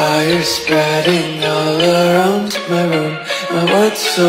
Fire spreading all around my room. My world's so